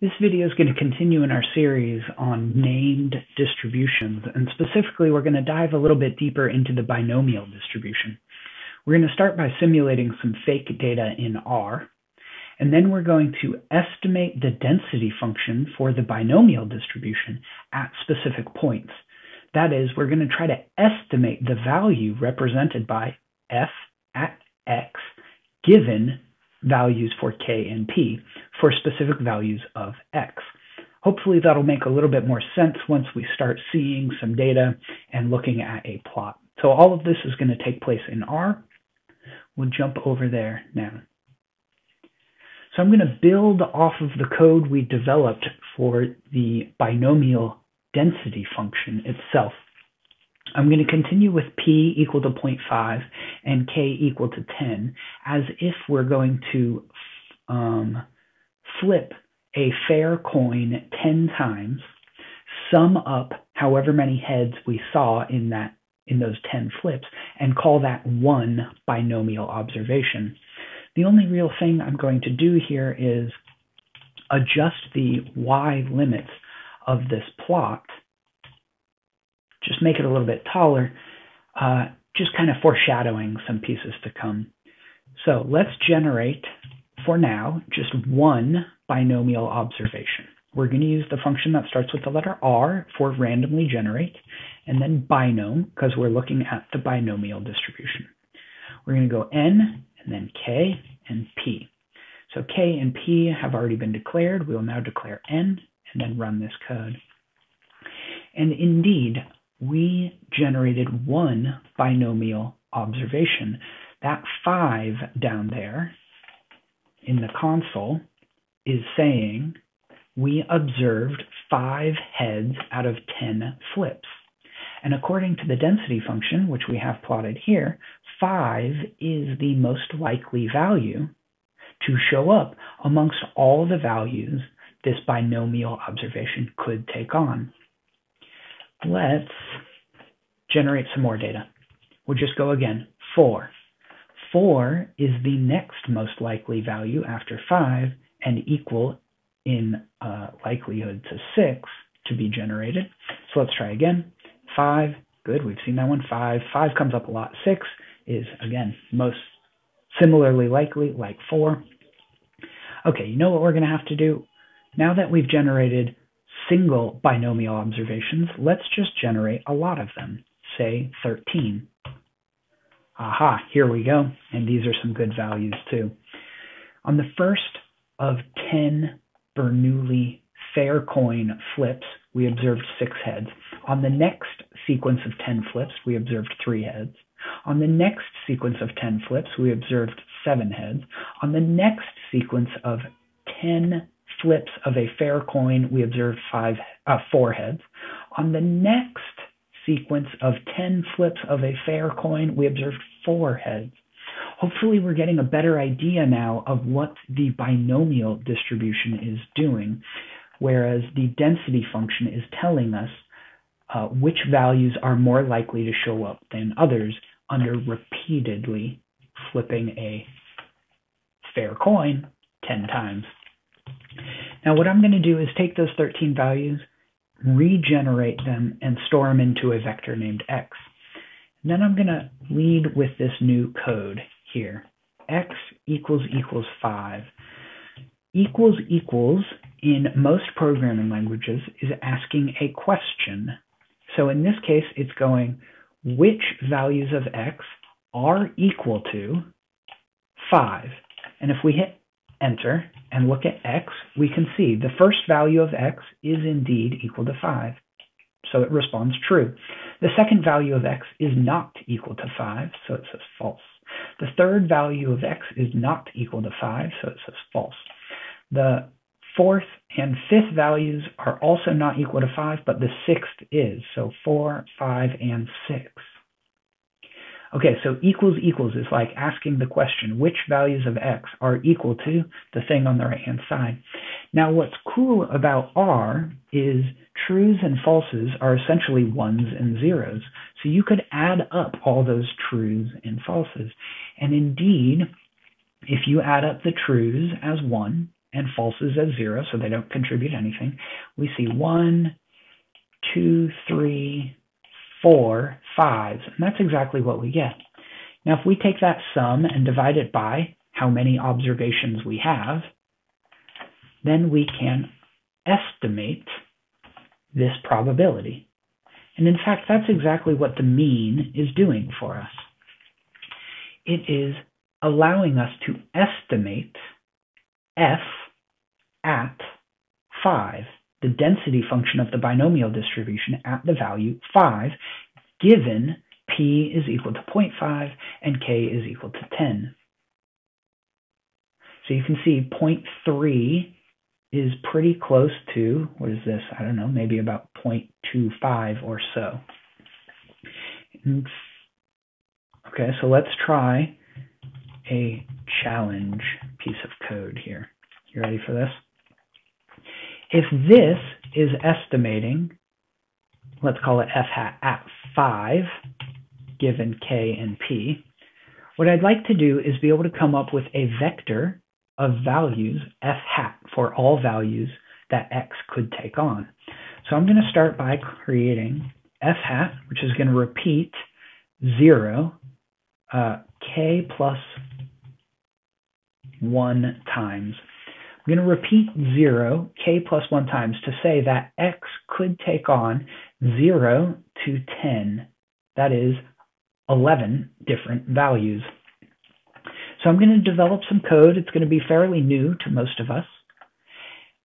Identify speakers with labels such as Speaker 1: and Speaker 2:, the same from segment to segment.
Speaker 1: This video is going to continue in our series on named distributions, and specifically we're going to dive a little bit deeper into the binomial distribution. We're going to start by simulating some fake data in R, and then we're going to estimate the density function for the binomial distribution at specific points. That is, we're going to try to estimate the value represented by f at x given values for k and p for specific values of x. Hopefully that'll make a little bit more sense once we start seeing some data and looking at a plot. So all of this is going to take place in R. We'll jump over there now. So I'm going to build off of the code we developed for the binomial density function itself. I'm going to continue with p equal to 0.5 and k equal to 10 as if we're going to um, flip a fair coin 10 times, sum up however many heads we saw in that in those 10 flips, and call that one binomial observation. The only real thing I'm going to do here is adjust the y limits of this plot just make it a little bit taller, uh, just kind of foreshadowing some pieces to come. So let's generate, for now, just one binomial observation. We're going to use the function that starts with the letter R for randomly generate, and then binom, because we're looking at the binomial distribution. We're going to go n, and then k, and p. So k and p have already been declared. We will now declare n, and then run this code. And indeed, we generated one binomial observation. That 5 down there in the console is saying we observed 5 heads out of 10 flips. And according to the density function, which we have plotted here, 5 is the most likely value to show up amongst all the values this binomial observation could take on. Let's generate some more data. We'll just go again. 4. 4 is the next most likely value after 5 and equal in uh, likelihood to 6 to be generated. So let's try again. 5, good, we've seen that one. 5, 5 comes up a lot. 6 is, again, most similarly likely, like 4. Okay, you know what we're going to have to do? Now that we've generated single binomial observations, let's just generate a lot of them, say 13. Aha, here we go. And these are some good values too. On the first of 10 Bernoulli fair coin flips, we observed six heads. On the next sequence of 10 flips, we observed three heads. On the next sequence of 10 flips, we observed seven heads. On the next sequence of 10 flips of a fair coin, we observed five, uh, four heads. On the next sequence of 10 flips of a fair coin, we observed four heads. Hopefully, we're getting a better idea now of what the binomial distribution is doing, whereas the density function is telling us uh, which values are more likely to show up than others under repeatedly flipping a fair coin 10 times. Now what I'm going to do is take those 13 values, regenerate them, and store them into a vector named x. And then I'm going to lead with this new code here. x equals equals 5. Equals equals in most programming languages is asking a question. So in this case, it's going which values of x are equal to 5. And if we hit enter and look at x, we can see the first value of x is indeed equal to 5. So it responds true. The second value of x is not equal to 5, so it says false. The third value of x is not equal to 5, so it says false. The fourth and fifth values are also not equal to 5, but the sixth is. So 4, 5, and 6. Okay, so equals equals is like asking the question, which values of x are equal to the thing on the right-hand side. Now, what's cool about R is trues and falses are essentially ones and zeros. So you could add up all those trues and falses. And indeed, if you add up the trues as one and falses as zero, so they don't contribute anything. We see one, two, three, four, fives, and that's exactly what we get. Now, if we take that sum and divide it by how many observations we have, then we can estimate this probability. And in fact, that's exactly what the mean is doing for us. It is allowing us to estimate f at 5, the density function of the binomial distribution at the value 5, given p is equal to 0.5 and k is equal to 10. So you can see 0.3 is pretty close to, what is this? I don't know, maybe about 0.25 or so. Okay, so let's try a challenge piece of code here. You ready for this? If this is estimating, let's call it f hat at 5, given k and p, what I'd like to do is be able to come up with a vector of values f hat for all values that x could take on. So I'm going to start by creating f hat, which is going to repeat 0, uh, k plus 1 times. I'm going to repeat 0, k plus 1 times, to say that x could take on 0 to 10. That is 11 different values. So I'm going to develop some code. It's going to be fairly new to most of us.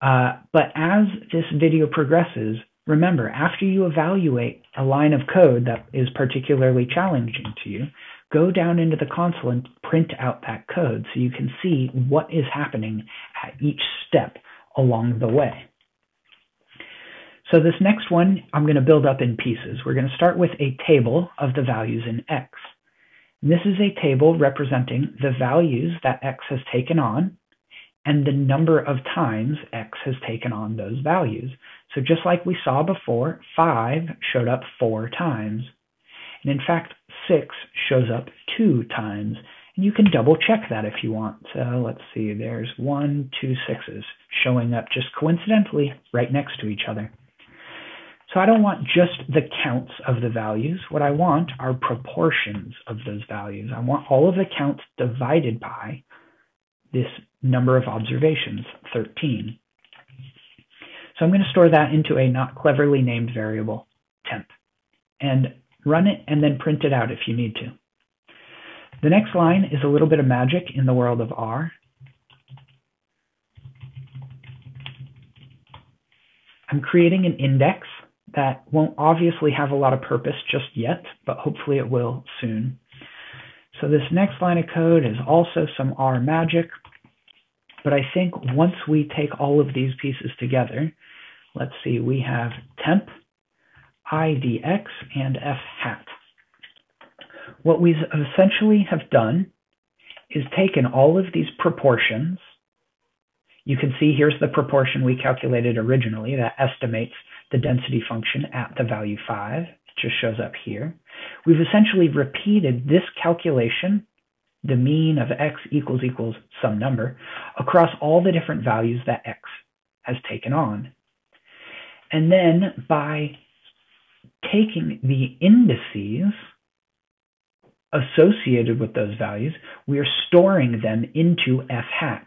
Speaker 1: Uh, but as this video progresses, remember, after you evaluate a line of code that is particularly challenging to you, go down into the console and print out that code so you can see what is happening at each step along the way. So this next one, I'm going to build up in pieces. We're going to start with a table of the values in X. And this is a table representing the values that X has taken on and the number of times X has taken on those values. So just like we saw before, 5 showed up four times. And in fact, 6 shows up two times. And you can double check that if you want. So let's see, there's one, two sixes showing up just coincidentally right next to each other. So I don't want just the counts of the values. What I want are proportions of those values. I want all of the counts divided by this number of observations, 13. So I'm going to store that into a not cleverly named variable, temp, and run it and then print it out if you need to. The next line is a little bit of magic in the world of R. I'm creating an index that won't obviously have a lot of purpose just yet, but hopefully it will soon. So this next line of code is also some R magic, but I think once we take all of these pieces together, let's see, we have temp, idx, and f hat. What we essentially have done is taken all of these proportions. You can see here's the proportion we calculated originally that estimates the density function at the value 5. It just shows up here. We've essentially repeated this calculation, the mean of x equals equals some number, across all the different values that x has taken on. And then by taking the indices associated with those values, we are storing them into f hat.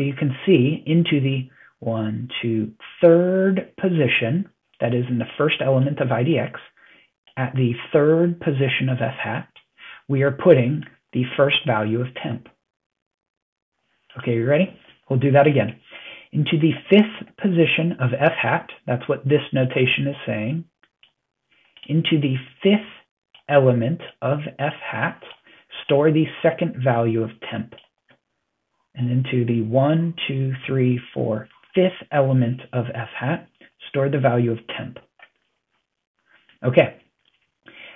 Speaker 1: So you can see into the one, two, third position, that is in the first element of IDX, at the third position of f hat, we are putting the first value of temp. Okay, you ready? We'll do that again. Into the fifth position of f hat, that's what this notation is saying, into the fifth element of f hat, store the second value of temp. And into the one, two, three, four, fifth element of f hat, store the value of temp. Okay.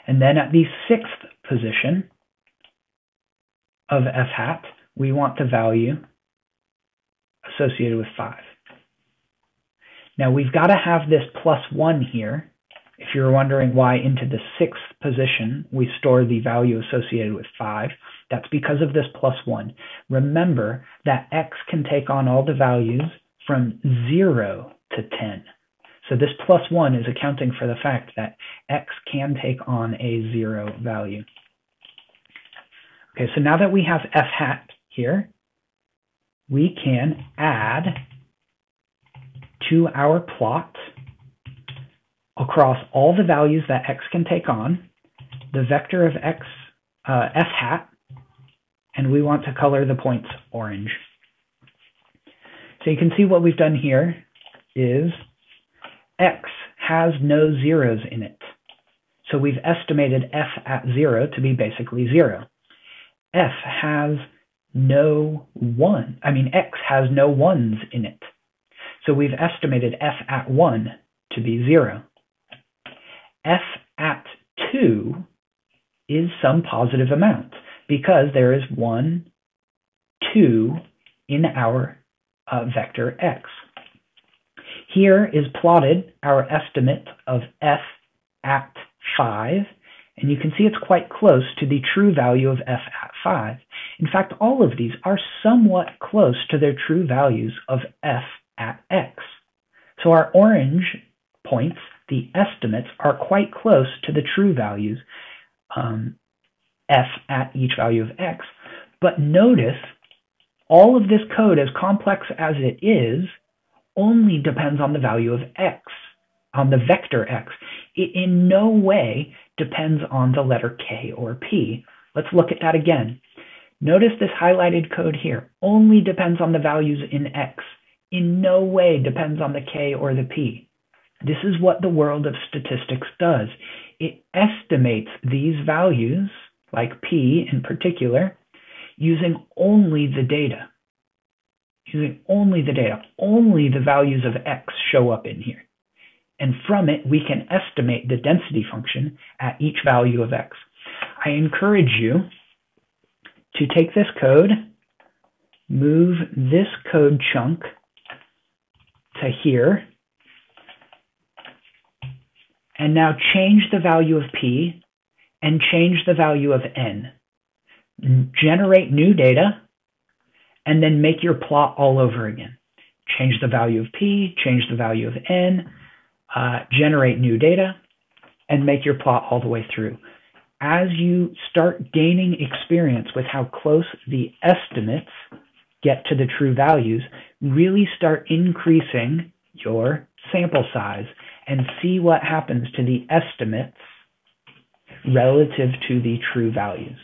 Speaker 1: And then at the sixth position of f hat, we want the value associated with 5. Now we've got to have this plus 1 here If you're wondering why into the sixth position we store the value associated with 5, that's because of this plus 1. Remember that x can take on all the values from 0 to 10. So this plus 1 is accounting for the fact that x can take on a 0 value. Okay, so now that we have f hat here, we can add to our plot across all the values that x can take on, the vector of x, uh, f hat, and we want to color the points orange. So you can see what we've done here is x has no zeros in it. So we've estimated f at zero to be basically zero. f has no one, I mean, x has no ones in it. So we've estimated f at one to be zero. F at 2 is some positive amount because there is 1, 2 in our uh, vector x. Here is plotted our estimate of f at 5, and you can see it's quite close to the true value of f at 5. In fact, all of these are somewhat close to their true values of f at x. So our orange points the estimates, are quite close to the true values um, f at each value of x. But notice all of this code, as complex as it is, only depends on the value of x, on the vector x. It in no way depends on the letter k or p. Let's look at that again. Notice this highlighted code here only depends on the values in x. In no way depends on the k or the p. This is what the world of statistics does. It estimates these values, like p in particular, using only the data using only the data, only the values of x show up in here. And from it, we can estimate the density function at each value of x. I encourage you to take this code, move this code chunk to here, and now change the value of p and change the value of n. Generate new data and then make your plot all over again. Change the value of P, change the value of N, uh, generate new data, and make your plot all the way through. As you start gaining experience with how close the estimates get to the true values, really start increasing your sample size and see what happens to the estimates relative to the true values.